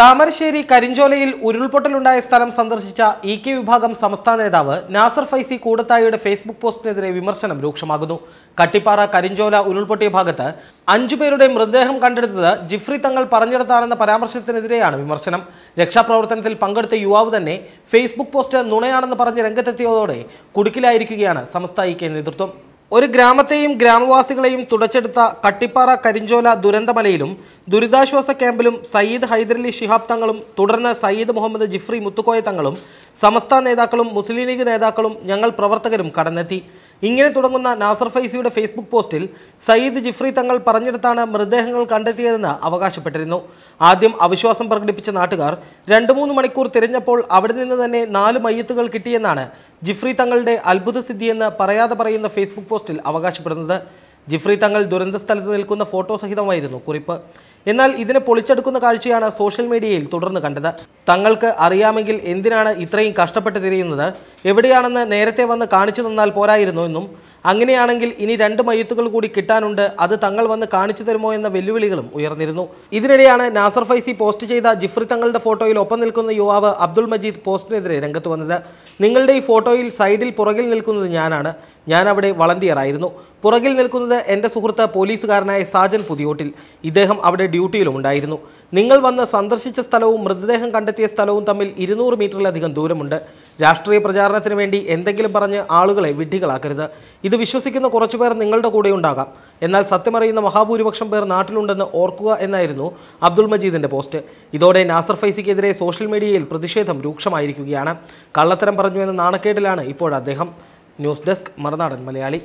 താമരശ്ശേരി കരിഞ്ചോലയിൽ ഉരുൾപൊട്ടലുണ്ടായ സ്ഥലം സന്ദർശിച്ച E K വിഭാഗം സംസ്ഥാന നേതാവ് നാസർ ഫൈസി കൂടത്തായിയുടെ ഫേസ്ബുക്ക് പോസ്റ്റിനെതിരെ വിമർശനം രൂക്ഷമാകുന്നു. കട്ടിപ്പാറ കരിഞ്ചോല ഉരുൾപൊട്ടിയ ഭാഗത്ത് അഞ്ചു പേരുടെ മൃതദേഹം കണ്ടെടുത്തത് ജിഫ്രി തങ്ങൾ പറഞ്ഞെടുത്താണെന്ന പരാമർശത്തിനെതിരെയാണ് വിമർശനം. രക്ഷാപ്രവർത്തനത്തിൽ പങ്കെടുത്ത യുവാവ് തന്നെ ഫേസ്ബുക്ക് പോസ്റ്റ് നുണയാണെന്ന് പറഞ്ഞ് രംഗത്തെത്തിയതോടെ കുടുക്കിലായിരിക്കുകയാണ് സംസ്ഥാന കെ നേതൃത്വം. ഒരു ഗ്രാമത്തെയും ഗ്രാമവാസികളെയും തുടച്ചെടുത്ത കട്ടിപ്പാറ കരിഞ്ചോല ദുരന്തമലയിലും ദുരിതാശ്വാസ ക്യാമ്പിലും സയ്യിദ് ഹൈദരലി ശിഹാബ് തങ്ങളും തുടർന്ന് സയ്യിദ് മുഹമ്മദ് ജിഫ്രി മുത്തുക്കോയ തങ്ങളും സമസ്ത നേതാക്കളും മുസ്ലിം ലീഗ് നേതാക്കളും ഞങ്ങൾ പ്രവർത്തകരും കടന്നെത്തി. ഇങ്ങനെ തുടങ്ങുന്ന നാസർ ഫൈസിയുടെ ഫേസ്ബുക്ക് പോസ്റ്റിൽ സയ്യിദ് ജിഫ്രി തങ്ങൾ പറഞ്ഞെടുത്താണ് മൃതദേഹങ്ങൾ കണ്ടെത്തിയതെന്ന് അവകാശപ്പെട്ടിരുന്നു. ആദ്യം അവിശ്വാസം പ്രകടിപ്പിച്ച നാട്ടുകാർ രണ്ട് മൂന്ന് മണിക്കൂർ തിരഞ്ഞപ്പോൾ അവിടെ നിന്ന് തന്നെ നാല് മയ്യത്തുകൾ കിട്ടിയെന്നാണ് ജിഫ്രി തങ്ങളുടെ അത്ഭുത സിദ്ധിയെന്ന് പറയാതെ പറയുന്ന ഫേസ്ബുക്ക് പോസ്റ്റിൽ അവകാശപ്പെടുന്നത്. ജിഫ്രി തങ്ങൾ ദുരന്ത സ്ഥലത്ത് നിൽക്കുന്ന ഫോട്ടോ സഹിതമായിരുന്നു കുറിപ്പ്. എന്നാൽ ഇതിനെ പൊളിച്ചെടുക്കുന്ന കാഴ്ചയാണ് സോഷ്യൽ മീഡിയയിൽ തുടർന്ന് കണ്ടത്. തങ്ങൾക്ക് അറിയാമെങ്കിൽ എന്തിനാണ് ഇത്രയും കഷ്ടപ്പെട്ട് തിരിയുന്നത്? എവിടെയാണെന്ന് നേരത്തെ വന്ന് കാണിച്ചു തന്നാൽ പോരായിരുന്നു എന്നും അങ്ങനെയാണെങ്കിൽ ഇനി രണ്ട് മയ്യത്തുകൾ കൂടി കിട്ടാനുണ്ട് അത് തങ്ങൾ വന്ന് കാണിച്ചു തരുമോ എന്ന വെല്ലുവിളികളും ഉയർന്നിരുന്നു. ഇതിനിടെയാണ് നാസർ ഫൈസി പോസ്റ്റ് ചെയ്ത ജിഫ്രി തങ്ങളുടെ ഫോട്ടോയിൽ ഒപ്പം നിൽക്കുന്ന യുവാവ് അബ്ദുൾ മജീദ് പോസ്റ്റിനെതിരെ രംഗത്ത് വന്നത്. നിങ്ങളുടെ ഈ ഫോട്ടോയിൽ സൈഡിൽ പുറകിൽ നിൽക്കുന്നത് ഞാനാണ്. ഞാൻ അവിടെ വളണ്ടിയർ ആയിരുന്നു പുറകിൽ നിൽക്കുന്നത് എന്റെ സുഹൃത്ത് പോലീസുകാരനായ സാജൻ പുതിയോട്ടിൽ. ഇദ്ദേഹം അവിടെ ഡ്യൂട്ടിയിലും ഉണ്ടായിരുന്നു. നിങ്ങൾ വന്ന് സന്ദർശിച്ച സ്ഥലവും മൃതദേഹം കണ്ടെത്തിയ സ്ഥലവും തമ്മിൽ ഇരുന്നൂറ് മീറ്ററിലധികം ദൂരമുണ്ട്. രാഷ്ട്രീയ പ്രചാരണത്തിന് വേണ്ടി എന്തെങ്കിലും പറഞ്ഞ് ആളുകളെ വിഡ്ഢികളാക്കരുത്. ഇത് വിശ്വസിക്കുന്ന കുറച്ചുപേർ നിങ്ങളുടെ കൂടെ ഉണ്ടാകാം. എന്നാൽ സത്യമറിയുന്ന മഹാഭൂരിപക്ഷം പേർ നാട്ടിലുണ്ടെന്ന് ഓർക്കുക എന്നായിരുന്നു അബ്ദുൾ മജീദിന്റെ പോസ്റ്റ്. ഇതോടെ നാസർ ഫൈസിക്കെതിരെ സോഷ്യൽ മീഡിയയിൽ പ്രതിഷേധം രൂക്ഷമായിരിക്കുകയാണ്. കള്ളത്തരം പറഞ്ഞു എന്ന നാണക്കേടിലാണ് ഇപ്പോൾ അദ്ദേഹം. News desk Marunadan Malayali.